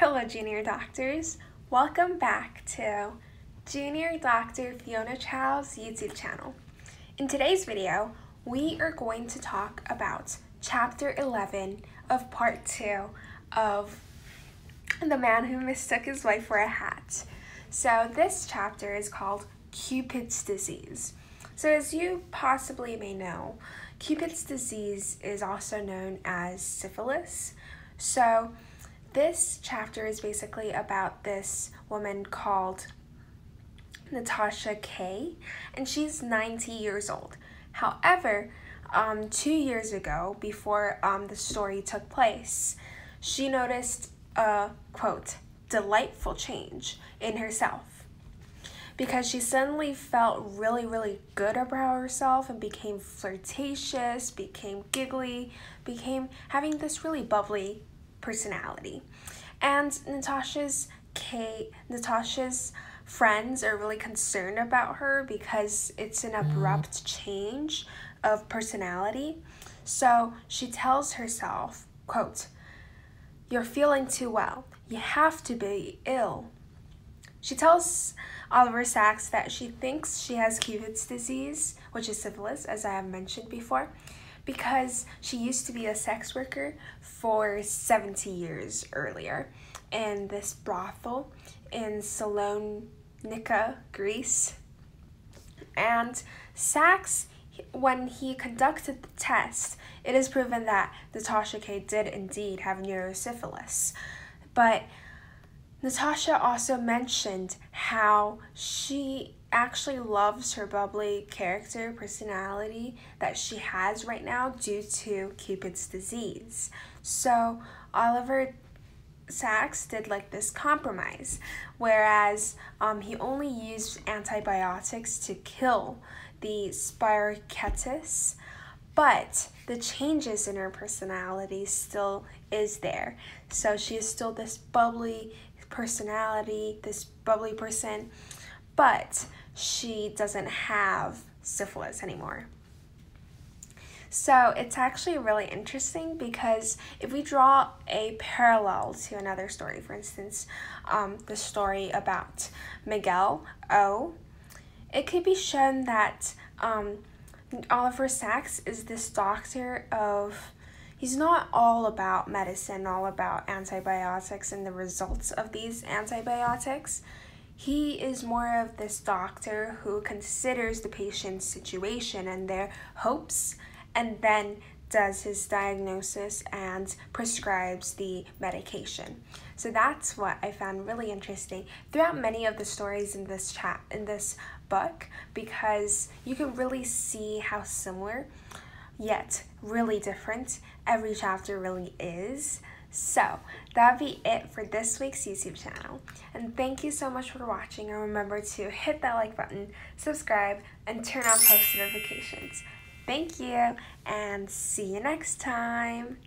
Hello, Junior Doctors. Welcome back to Junior Doctor Fiona Chou's YouTube channel. In today's video, we are going to talk about Chapter 11 of Part 2 of The Man Who Mistook His Wife for a Hat. So, this chapter is called Cupid's Disease. So, as you possibly may know, Cupid's disease is also known as syphilis. So, this chapter is basically about this woman called Natasha K, and she's 90 years old. However, um, two years ago, before um, the story took place, she noticed a quote, delightful change in herself because she suddenly felt really, really good about herself and became flirtatious, became giggly, became having this really bubbly personality. And Natasha's Kate, Natasha's friends are really concerned about her because it's an mm. abrupt change of personality. So she tells herself, quote, You're feeling too well. You have to be ill. She tells Oliver Sacks that she thinks she has Cupid's disease, which is syphilis, as I have mentioned before, because she used to be a sex worker for 70 years earlier in this brothel in Salonika, Greece. And Sacks, when he conducted the test, it is proven that Natasha K did indeed have neurosyphilis. But Natasha also mentioned how she actually loves her bubbly character personality that she has right now due to Cupid's disease. So Oliver Sacks did like this compromise, whereas um, he only used antibiotics to kill the spirochetes, but the changes in her personality still is there. So she is still this bubbly personality, this bubbly person, but she doesn't have syphilis anymore. So it's actually really interesting because if we draw a parallel to another story, for instance, um, the story about Miguel O, it could be shown that um, Oliver Sacks is this doctor of he's not all about medicine, all about antibiotics and the results of these antibiotics. He is more of this doctor who considers the patient's situation and their hopes and then does his diagnosis and prescribes the medication. So that's what I found really interesting throughout many of the stories in this chat in this book because you can really see how similar yet really different every chapter really is. So that'd be it for this week's YouTube channel. And thank you so much for watching. And remember to hit that like button, subscribe, and turn on post notifications. Thank you, and see you next time.